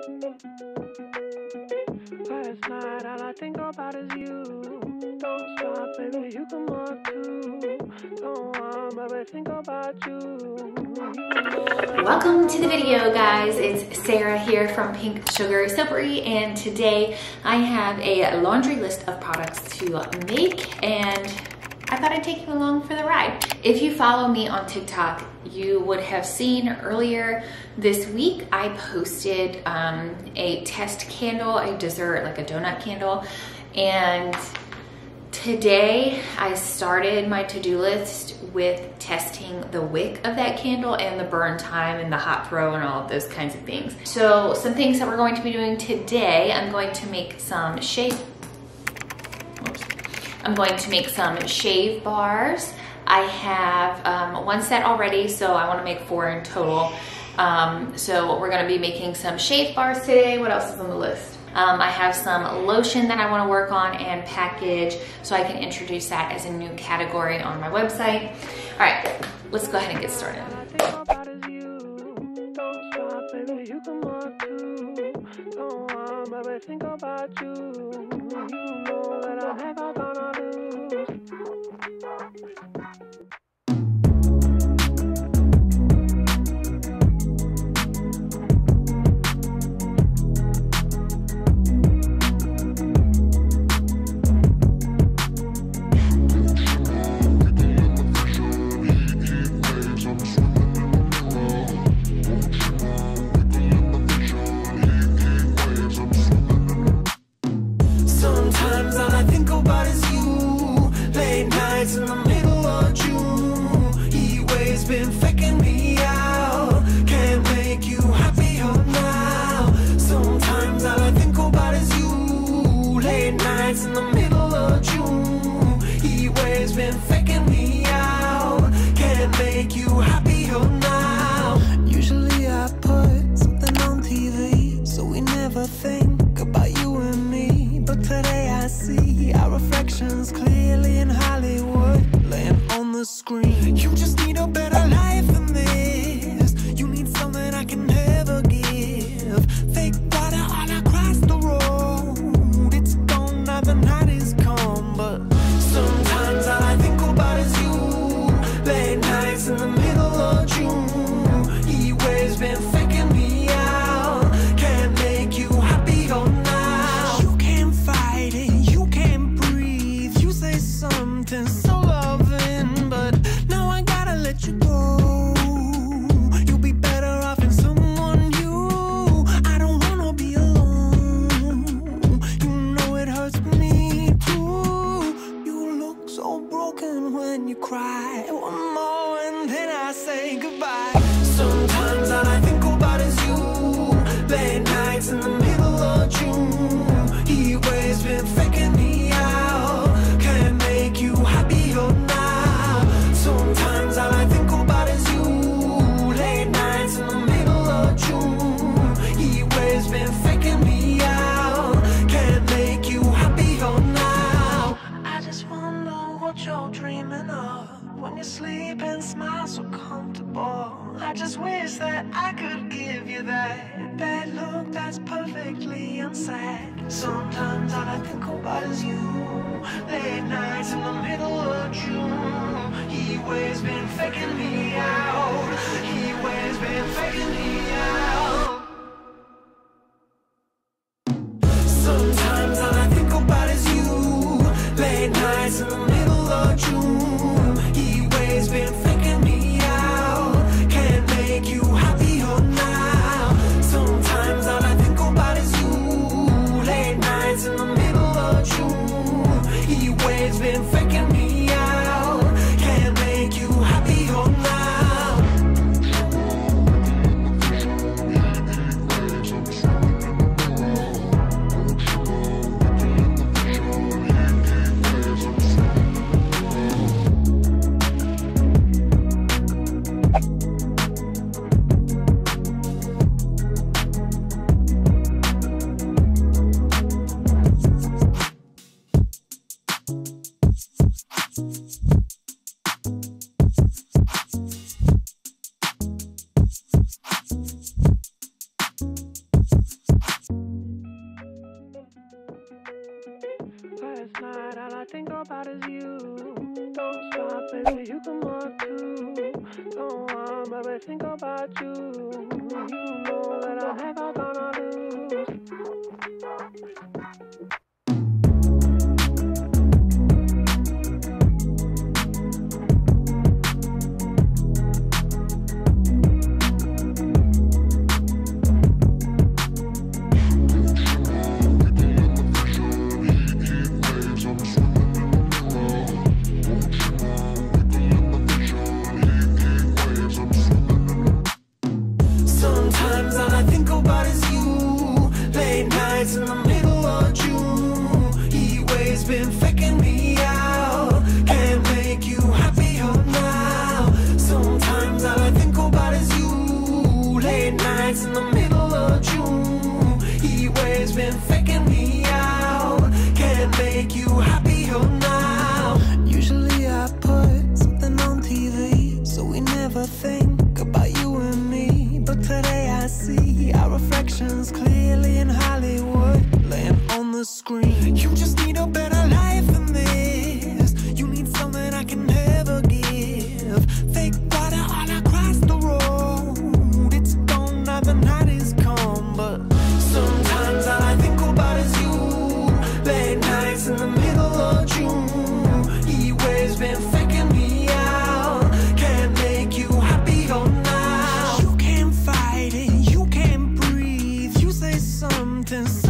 Last night, all I think about is you. Don't stop, baby, you come on too. Don't want, baby, think about you. Welcome to the video guys. It's Sarah here from Pink Sugar Soapery and today I have a laundry list of products to make and I thought I'd take you along for the ride. If you follow me on TikTok, you would have seen earlier this week I posted um, a test candle, a dessert, like a donut candle. And today I started my to-do list with testing the wick of that candle and the burn time and the hot throw and all of those kinds of things. So some things that we're going to be doing today, I'm going to make some shave I'm going to make some shave bars. I have um, one set already, so I wanna make four in total. Um, so we're gonna be making some shave bars today. What else is on the list? Um, I have some lotion that I wanna work on and package so I can introduce that as a new category on my website. All right, let's go ahead and get started. scream. You say goodbye. So I could give you that That look that's perfectly unsaid. Sometimes all I think about is you. time I think about you, you know that I have all gonna lose. nights in the middle. Since.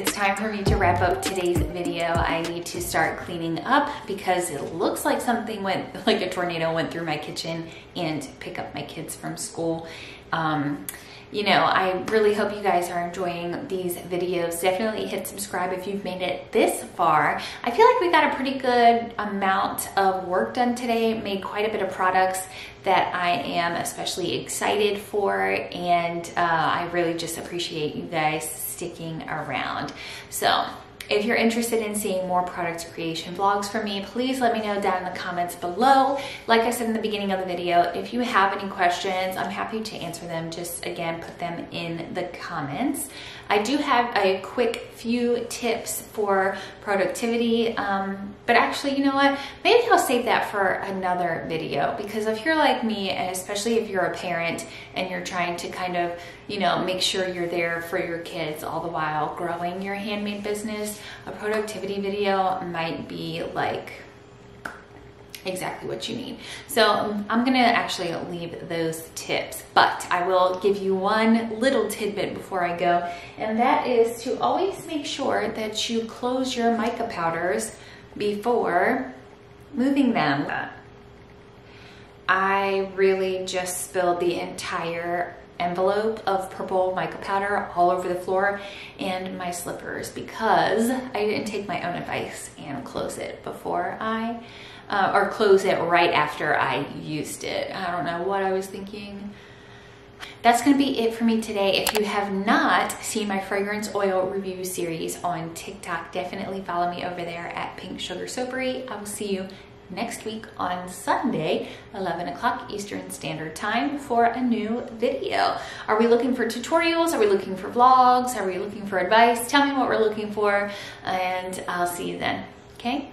It's time for me to wrap up today's video. I need to start cleaning up because it looks like something went, like a tornado went through my kitchen and pick up my kids from school. Um, you know, I really hope you guys are enjoying these videos. Definitely hit subscribe if you've made it this far. I feel like we got a pretty good amount of work done today, made quite a bit of products that I am especially excited for, and uh, I really just appreciate you guys sticking around. So, if you're interested in seeing more product creation vlogs from me, please let me know down in the comments below. Like I said in the beginning of the video, if you have any questions, I'm happy to answer them. Just again, put them in the comments. I do have a quick few tips for productivity, um, but actually, you know what? Maybe I'll save that for another video because if you're like me, and especially if you're a parent and you're trying to kind of, you know, make sure you're there for your kids all the while growing your handmade business, a productivity video might be like exactly what you need. So I'm gonna actually leave those tips, but I will give you one little tidbit before I go, and that is to always make sure that you close your mica powders before moving them. I really just spilled the entire envelope of purple mica powder all over the floor and my slippers because I didn't take my own advice and close it before I uh, or close it right after I used it. I don't know what I was thinking. That's gonna be it for me today. If you have not seen my fragrance oil review series on TikTok, definitely follow me over there at Pink Sugar Soapery. I will see you next week on Sunday, 11 o'clock Eastern Standard Time for a new video. Are we looking for tutorials? Are we looking for vlogs? Are we looking for advice? Tell me what we're looking for and I'll see you then, okay?